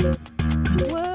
you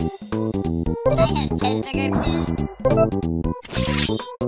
Can I hit 10 please?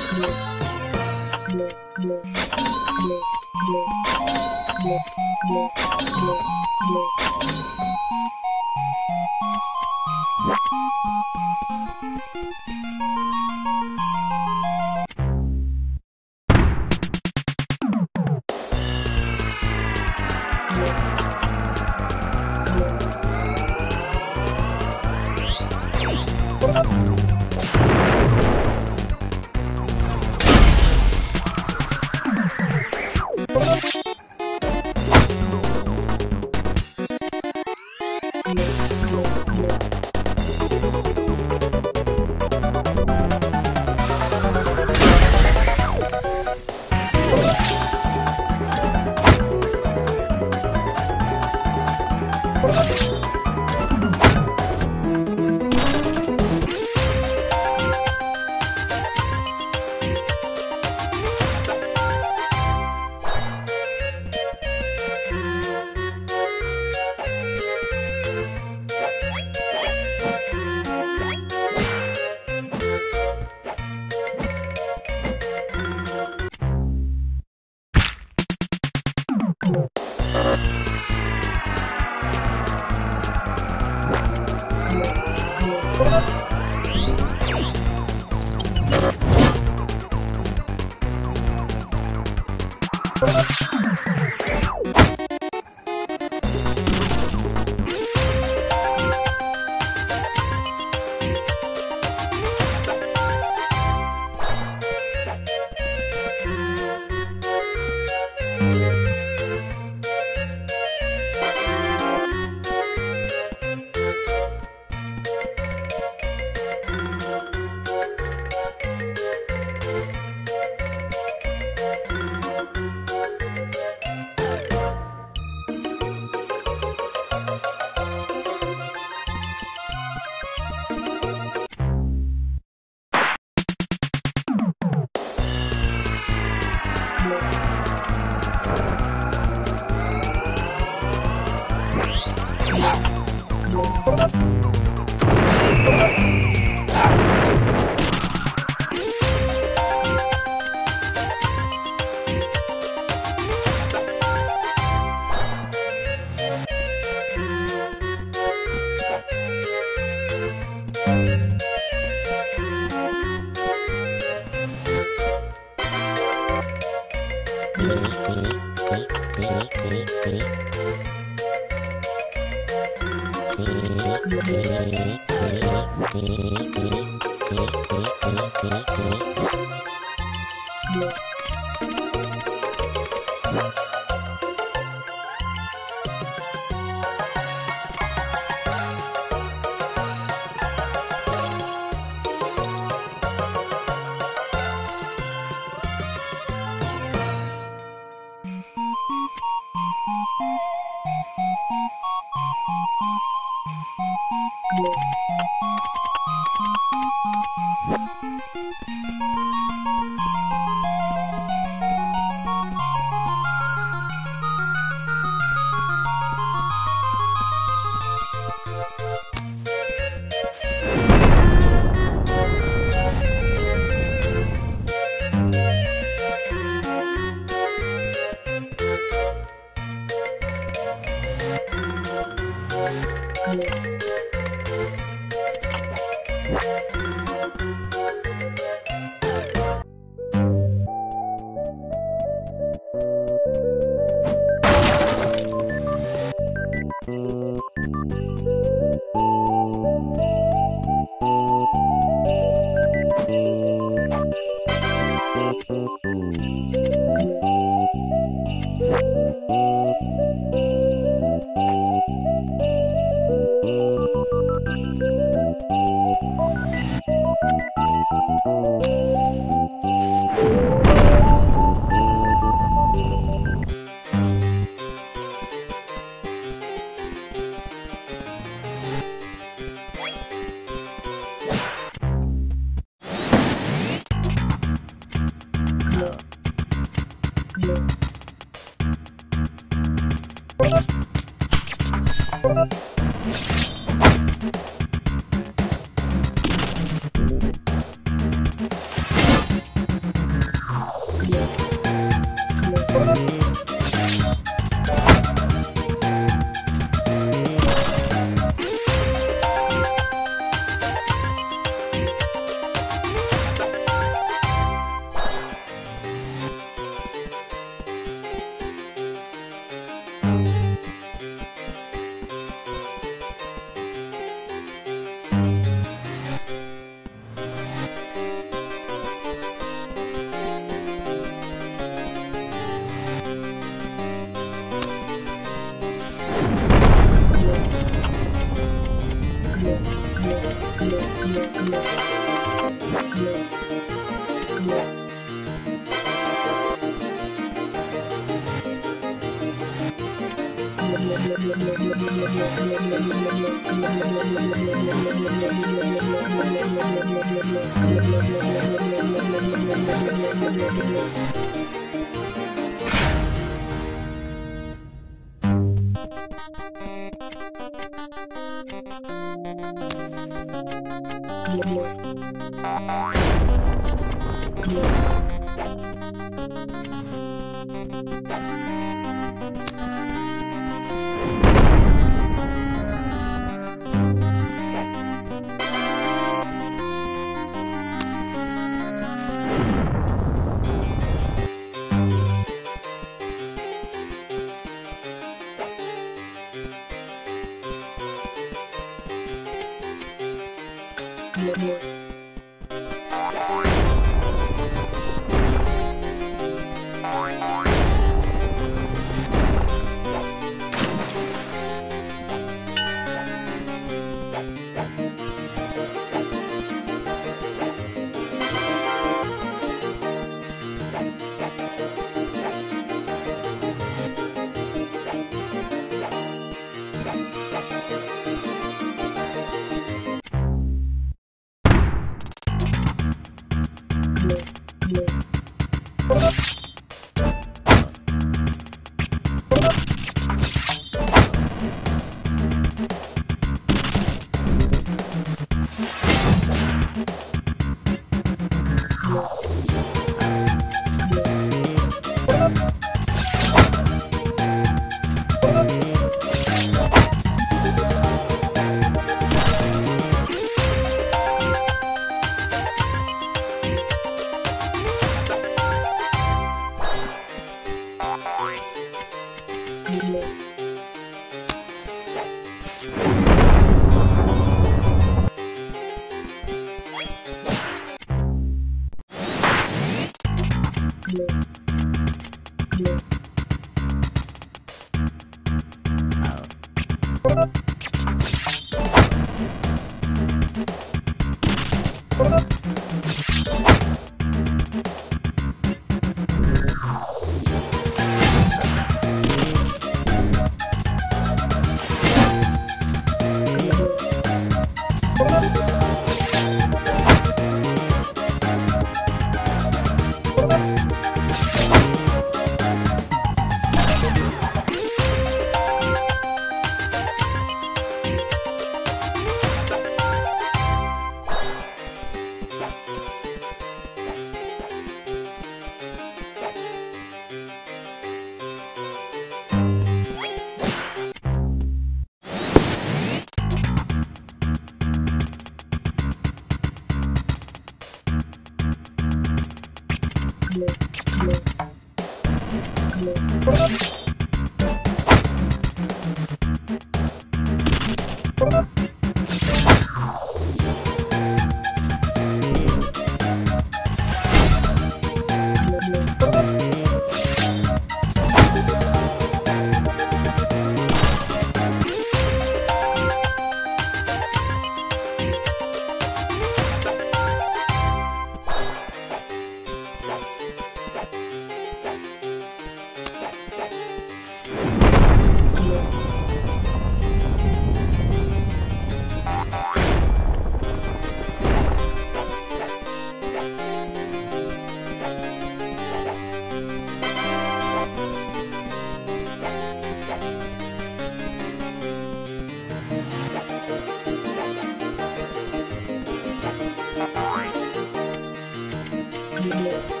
Yeah.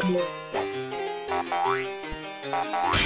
Thank you.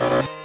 Bye.